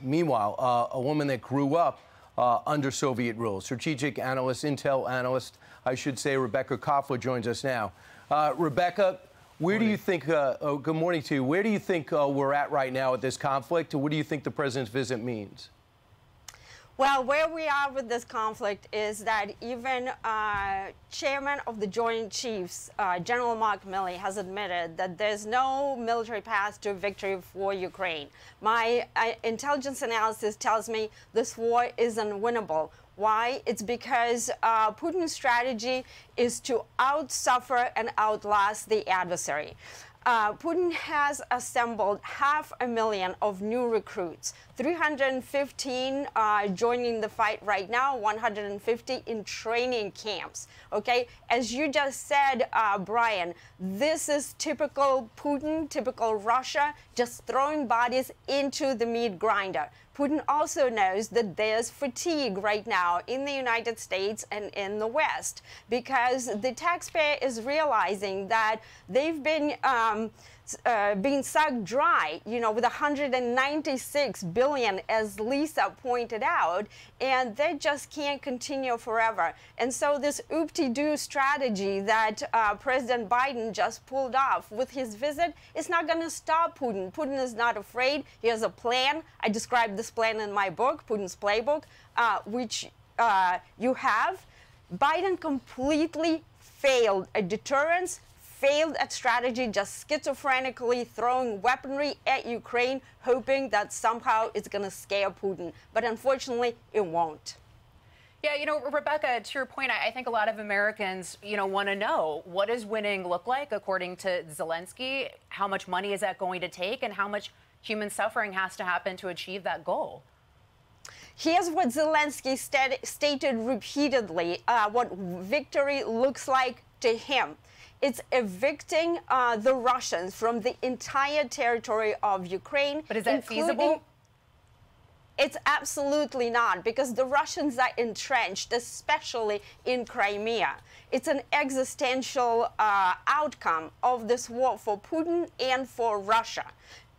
Meanwhile, uh, a woman that grew up uh, under Soviet rule, strategic analyst, intel analyst, I should say, Rebekah Koffler joins us now. Uh, Rebekah, where do you think, uh, oh, good morning to you, where do you think uh, we're at right now at this conflict? What do you think the president's visit means? Well, where we are with this conflict is that even uh, chairman of the Joint Chiefs, uh, General Mark Milley, has admitted that there's no military path to victory for Ukraine. My uh, intelligence analysis tells me this war is unwinnable. Why? It's because uh, Putin's strategy is to outsuffer and outlast the adversary. Uh, Putin has assembled half a million of new recruits, 315 uh, joining the fight right now, 150 in training camps. Okay, as you just said, uh, Brian, this is typical Putin, typical Russia, just throwing bodies into the meat grinder. Putin also knows that there's fatigue right now in the United States and in the West because the taxpayer is realizing that they've been um, uh, being sucked dry, you know, with 196 billion, as Lisa pointed out, and they just can't continue forever. And so this oop-de-doo strategy that uh, President Biden just pulled off with his visit is not going to stop Putin. Putin is not afraid. He has a plan. I described this plan in my book, Putin's Playbook, uh, which uh, you have. Biden completely failed a deterrence failed at strategy, just schizophrenically throwing weaponry at Ukraine, hoping that somehow it's going to scare Putin. But unfortunately, it won't. Yeah, you know, Rebekah, to your point, I think a lot of Americans, you know, want to know what does winning look like according to Zelensky? How much money is that going to take, and how much human suffering has to happen to achieve that goal? Here's what Zelensky stated repeatedly uh, what victory looks like to him. It's evicting uh, the Russians from the entire territory of Ukraine. But is that feasible? It's absolutely not because the Russians are entrenched, especially in Crimea. It's an existential uh, outcome of this war for Putin and for Russia.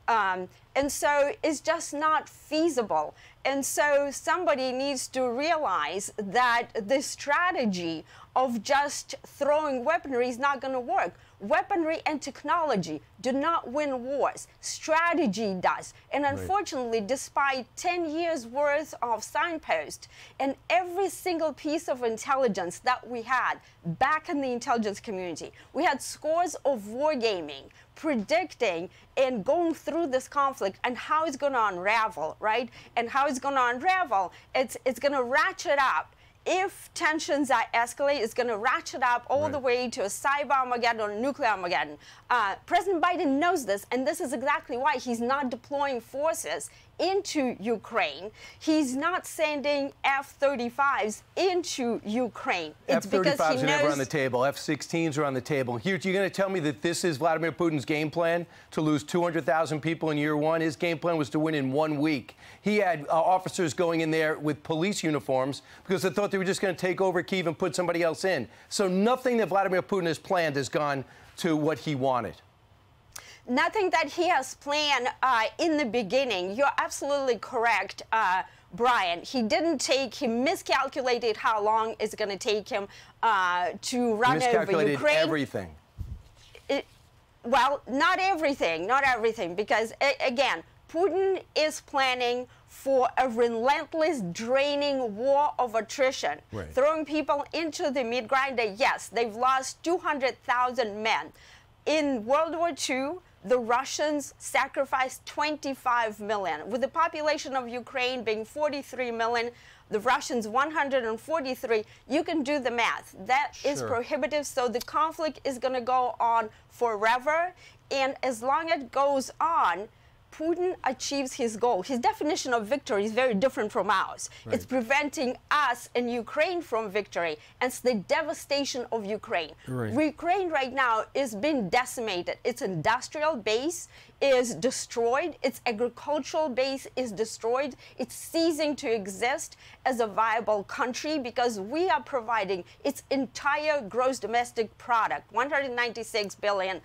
Um, and so it's just not feasible. And so somebody needs to realize that the strategy of just throwing weaponry is not going to work. Weaponry and technology do not win wars. Strategy does. And unfortunately, right. despite 10 years worth of signposts and every single piece of intelligence that we had back in the intelligence community, we had scores of wargaming predicting and going through this conflict and how it's going to unravel, right? And how it's going to unravel, it's, it's going to ratchet up if tensions are escalate, it's going to ratchet up all right. the way to a cyber Armageddon or a nuclear Armageddon. Uh, President Biden knows this, and this is exactly why he's not deploying forces into Ukraine. He's not sending F-35s into Ukraine. It's F-35s are knows... never on the table. F-16s are on the table. Here, you're going to tell me that this is Vladimir Putin's game plan to lose 200,000 people in year one? His game plan was to win in one week. He had uh, officers going in there with police uniforms because they thought they were just going to take over Kiev and put somebody else in. So nothing that Vladimir Putin has planned has gone to what he wanted nothing that he has planned uh, in the beginning. You're absolutely correct. Uh, Brian, he didn't take, he miscalculated how long it's going to take him uh, to run over Ukraine. everything. It, well, not everything, not everything, because again, Putin is planning for a relentless, draining war of attrition, right. throwing people into the meat grinder. Yes, they've lost 200,000 men. In World War II, the Russians sacrificed 25 million. With the population of Ukraine being 43 million, the Russians 143, you can do the math. That sure. is prohibitive, so the conflict is going to go on forever. And as long as it goes on, Putin achieves his goal. His definition of victory is very different from ours. Right. It's preventing us and Ukraine from victory. And it's the devastation of Ukraine. Right. Ukraine right now is being decimated. Its industrial base is destroyed. Its agricultural base is destroyed. It's ceasing to exist as a viable country because we are providing its entire gross domestic product, 196 billion.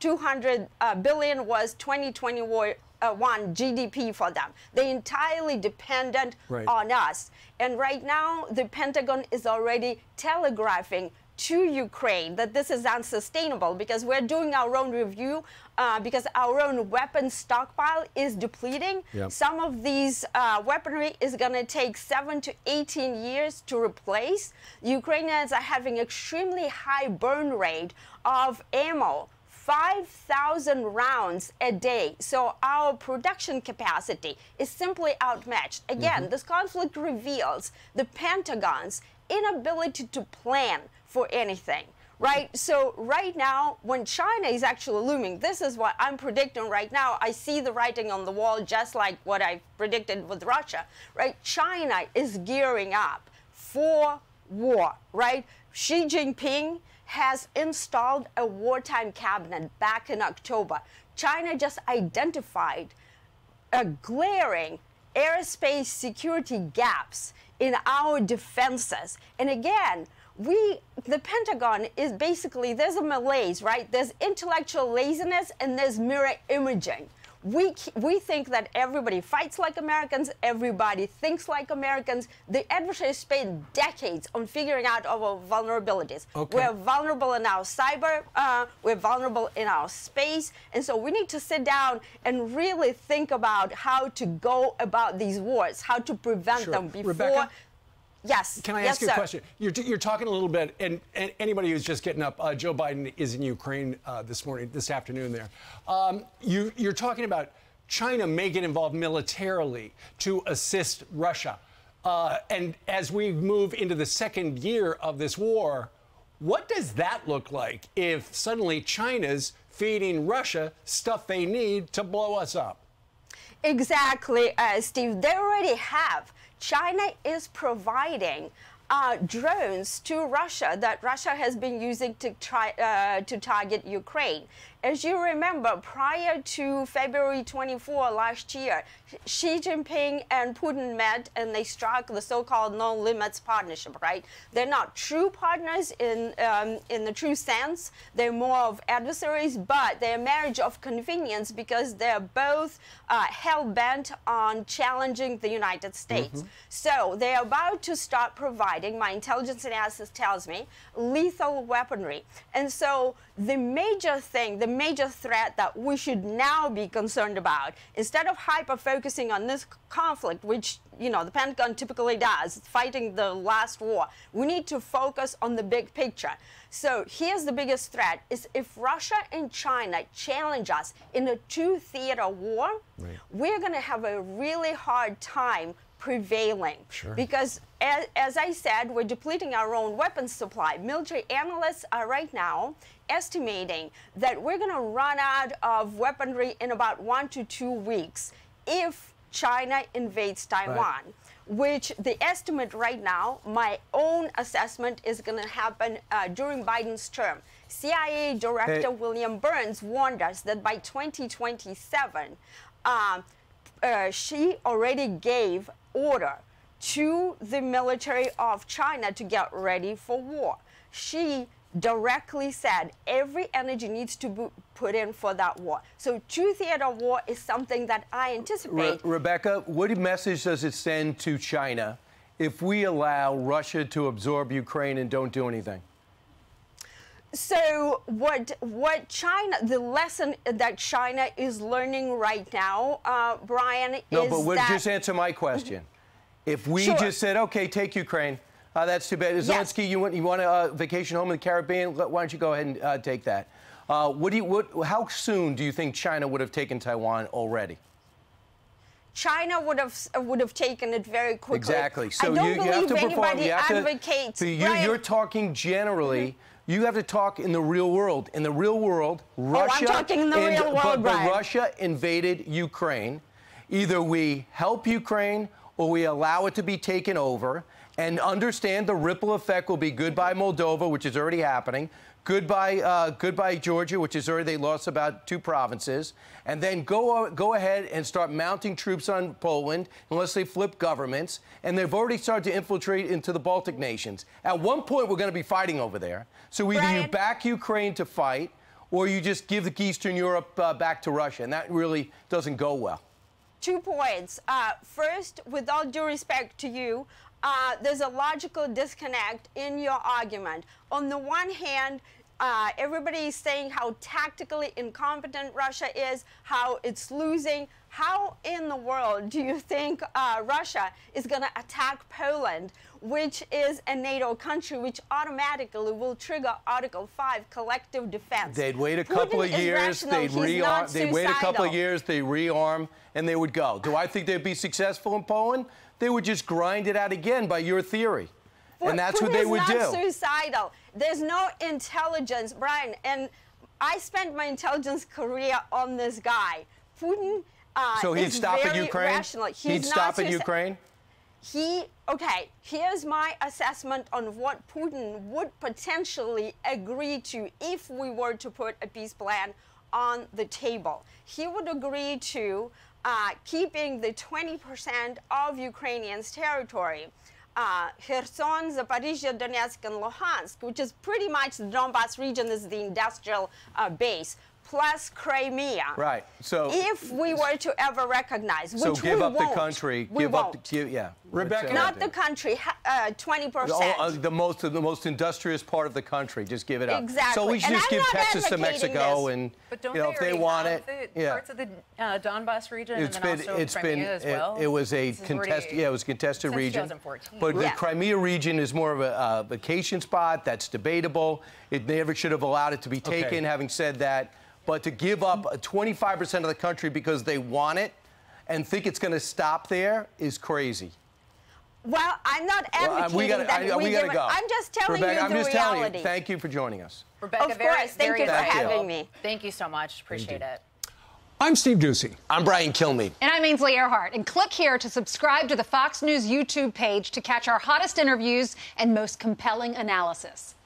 200 uh, billion was 2020 war uh, one GDP for them. They're entirely dependent right. on us. And right now, the Pentagon is already telegraphing to Ukraine that this is unsustainable because we're doing our own review uh, because our own weapon stockpile is depleting. Yep. Some of these uh, weaponry is going to take 7 to 18 years to replace. Ukrainians are having extremely high burn rate of ammo 5,000 rounds a day. So our production capacity is simply outmatched. Again, mm-hmm. this conflict reveals the Pentagon's inability to plan for anything right? So right now, when China is actually looming, this is what I'm predicting right now. I see the writing on the wall, just like what I predicted with Russia, right? China is gearing up for war, right? Xi Jinping has installed a wartime cabinet back in October. China just identified a glaring airspace security gaps in our defenses. And again, we, the Pentagon is basically, there's a malaise, right? There's intellectual laziness and there's mirror imaging. We, we think that everybody fights like Americans, everybody thinks like Americans. The adversaries spend decades on figuring out our vulnerabilities. Okay. We're vulnerable in our cyber, uh, we're vulnerable in our space, and so we need to sit down and really think about how to go about these wars, how to prevent sure. them before Rebekah? Yes. Can I yes, ask you sir. a question? You're, you're talking a little bit, and, and anybody who's just getting up, uh, Joe Biden is in Ukraine uh, this morning, this afternoon there. Um, you, you're talking about China may get involved militarily to assist Russia. Uh, and as we move into the second year of this war, what does that look like if suddenly China's feeding Russia stuff they need to blow us up? Exactly, uh, Steve. They already have China is providing uh, drones to Russia that Russia has been using to try uh, to target Ukraine. As you remember, prior to February 24 last year, Xi Jinping and Putin met and they struck the so-called no limits partnership. Right? They're not true partners in um, in the true sense. They're more of adversaries, but they're a marriage of convenience because they're both uh, hell bent on challenging the United States. Mm-hmm. So they're about to start providing. My intelligence analysis tells me lethal weaponry, and so the major thing, the major threat that we should now be concerned about, instead of hyper focusing on this conflict, which you know the Pentagon typically does, fighting the last war, we need to focus on the big picture. So here's the biggest threat: is if Russia and China challenge us in a two-theater war, right. we're going to have a really hard time prevailing. Sure. Because as, as, I said, we're depleting our own weapons supply. Military analysts are right now estimating that we're going to run out of weaponry in about one to two weeks if China invades Taiwan. Right. Which the estimate right now, my own assessment, is going to happen uh, during Biden's term. CIA Director hey. William Burns warned us that by 2027, um, uh, Xi already gave order to the military of China to get ready for war. Xi directly said every energy needs to be put in for that war. So two theater war is something that I anticipate. Re Rebekah, what message does it send to China if we allow Russia to absorb Ukraine and don't do anything? So what what China the lesson that China is learning right now, uh, Brian, no, is but that just answer my question. if we sure. just said, okay, take Ukraine, uh, that's too bad. Zelensky, yes. you want you want a uh, vacation home in the Caribbean? Why don't you go ahead and uh, take that? Uh, what do you what? How soon do you think China would have taken Taiwan already? China would have would have taken it very quickly. Exactly. So I don't you, believe you have to anybody perform. You have advocates. To, so you, are talking generally. Mm-hmm. You have to talk in the real world. In the real world, Russia. Oh, I'm talking in the and, real world, but, but Russia invaded Ukraine. Either we help Ukraine or we allow it to be taken over and understand the ripple effect will be goodbye Moldova, which is already happening, goodbye, uh, goodbye Georgia, which is already they lost about two provinces, and then go go ahead and start mounting troops on Poland unless they flip governments, and they've already started to infiltrate into the Baltic nations. At one point, we're going to be fighting over there. So either Brian. you back Ukraine to fight, or you just give the Eastern Europe uh, back to Russia, and that really doesn't go well. Two points. Uh, first, with all due respect to you, uh, there's a logical disconnect in your argument. On the one hand, uh, everybody is saying how tactically incompetent Russia is, how it's losing. How in the world do you think uh, Russia is going to attack Poland, which is a NATO country, which automatically will trigger Article 5 collective defense? They'd wait a couple Putin of years, they'd rearm, they'd wait a couple of years, they rearm, and they would go. Do I think they'd be successful in Poland? They would just grind it out again by your theory. And that's what they would is not do. suicidal. There's no intelligence, Brian. And I spent my intelligence career on this guy. Putin. Uh, so he'd stop at Ukraine. He'd not stop at Ukraine. He okay. Here's my assessment on what Putin would potentially agree to if we were to put a peace plan on the table. He would agree to uh, keeping the 20% of Ukrainians' territory. Uh, Kherson, Zaporizhia, Donetsk, and Luhansk, which is pretty much the Donbass region, is the industrial uh, base, plus Crimea. Right. So if we were to ever recognize, so which give we up won't, the country. we give won't. up. The, give, yeah. Rebekah- Not the country, uh, twenty The, percent. uh, the most the most industrious part of the country. Just give it up. Exactly. So we should And just I'm give Texas to Mexico, this. and But don't you know they if they want it, the yeah. parts of the uh, Donbass region It's and then been, also it's Crimea been, as it- well? it, was a contested, yeah, it was a contested since region. 2014. But the Crimea region is more of a uh, vacation spot. That's debatable. It never should have allowed it to be Okay. taken. Having said that, but to give up 25% of the country because they want it and think it's going to stop there is crazy. Well, I'm not Well, advocating we got that to we we gotta it- go. I'm just telling Rebekah, you I'm the just reality. telling you. Thank you for joining us. Rebekah, Of very, course. Thank very you for insightful. having me. Thank you so much. Appreciate it. I'm Steve Doocy. I'm Brian Kilmeade. And I'm Ainsley Earhardt. And click here to subscribe to the Fox News YouTube page to catch our hottest interviews and most compelling analysis.